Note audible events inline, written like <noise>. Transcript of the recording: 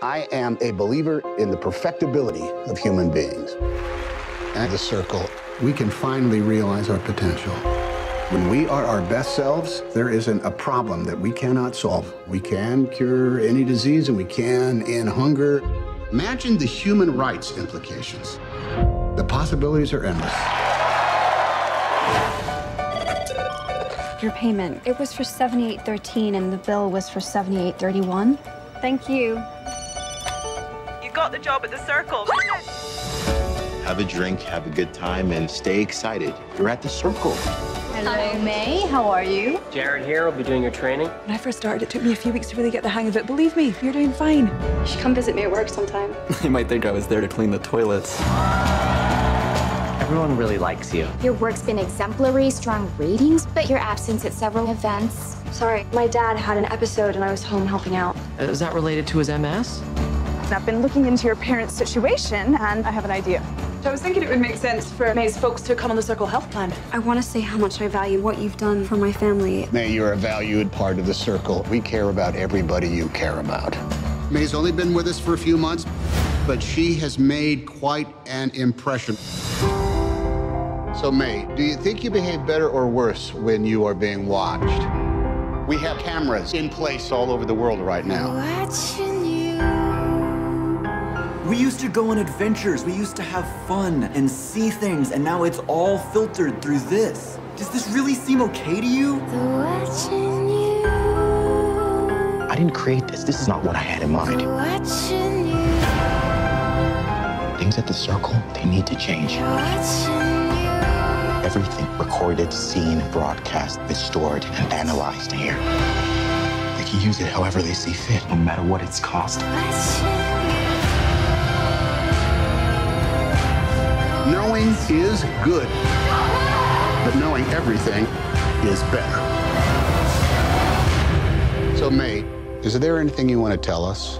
I am a believer in the perfectibility of human beings. At the circle, we can finally realize our potential. When we are our best selves, there isn't a problem that we cannot solve. We can cure any disease and we can end hunger. Imagine the human rights implications. The possibilities are endless. Your payment, it was for 7813 and the bill was for 7831. Thank you. You got the job at the circle. Have a drink, have a good time, and stay excited. You're at the circle. Hello, Mae. How are you? Jared here will be doing your training. When I first started, it took me a few weeks to really get the hang of it. Believe me, you're doing fine. You should come visit me at work sometime. <laughs> You might think I was there to clean the toilets. Everyone really likes you. Your work's been exemplary, strong ratings, but your absence at several events. Sorry, my dad had an episode and I was home helping out. Uh, is that related to his MS? I've been looking into your parents' situation and I have an idea. I was thinking it would make sense for Mae's folks to come on the Circle Health Plan. I want to say how much I value what you've done for my family. Mae, you're a valued part of the circle. We care about everybody you care about. Mae's only been with us for a few months, but she has made quite an impression. So, Mae, do you think you behave better or worse when you are being watched? We have cameras in place all over the world right now. Watching you. We used to go on adventures, we used to have fun and see things, and now it's all filtered through this. Does this really seem okay to you? Watching you. I didn't create this. This is not what I had in mind. Watching you. Things at the circle, they need to change. Everything recorded, seen, broadcast is stored and analyzed here. They can use it however they see fit, no matter what its cost. Knowing is good, but knowing everything is better. So, mate, is there anything you want to tell us?